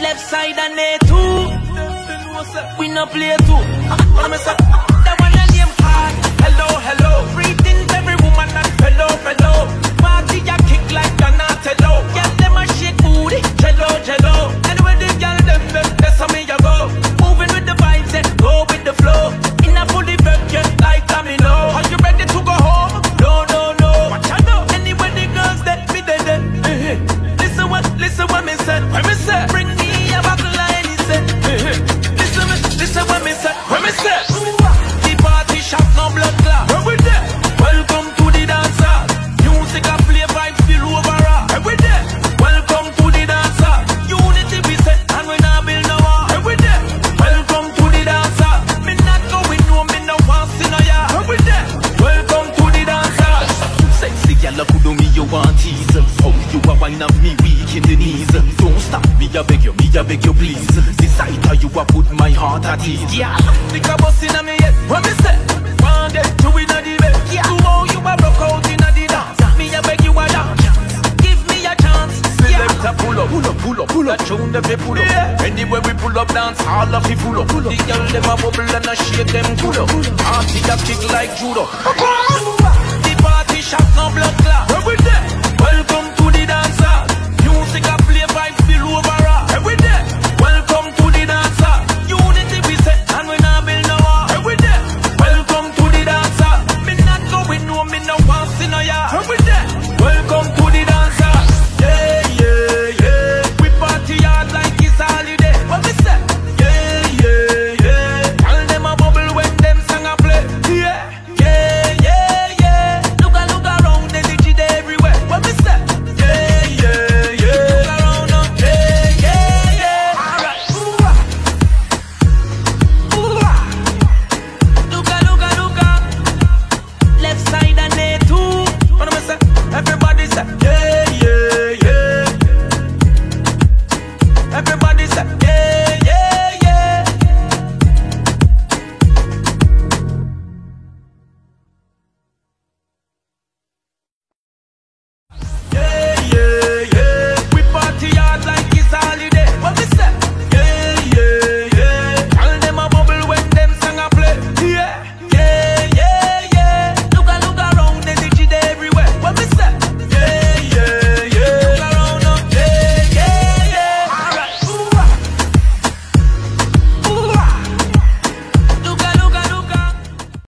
Left side and A two. We no play two. What me say? That one your name hard. Hello, hello. Greetings every woman and fellow, fellow. Party ya kick like Donatello. Get them a shake booty, jello, jello. And the girl them them, that's how me ya go. Moving with the vibes and go with the flow. In a fully virgin like domino. Are you ready to go home? No, no, no. Watch out now. Anywhere the girls that me dead. Listen what, listen what me said. When me said, bring a Eh, eh. Listen me, listen what me said. When me said, wine up me weak in the knees Don't stop me, I beg you, me I beg you please Decide how you a put my heart at ease Yeah, think I bust inna me head. What me say? One day, two inna the bed. Yeah, tomorrow you a broke out inna the dance. Me a beg you a dance. Give me a chance. Selector pull up, pull up, pull up, pull up Tune them they pull up Yeah. Anywhere we pull up, dance all of it full up the girl them a bubble and a shake them good up. Party a kick like judo. The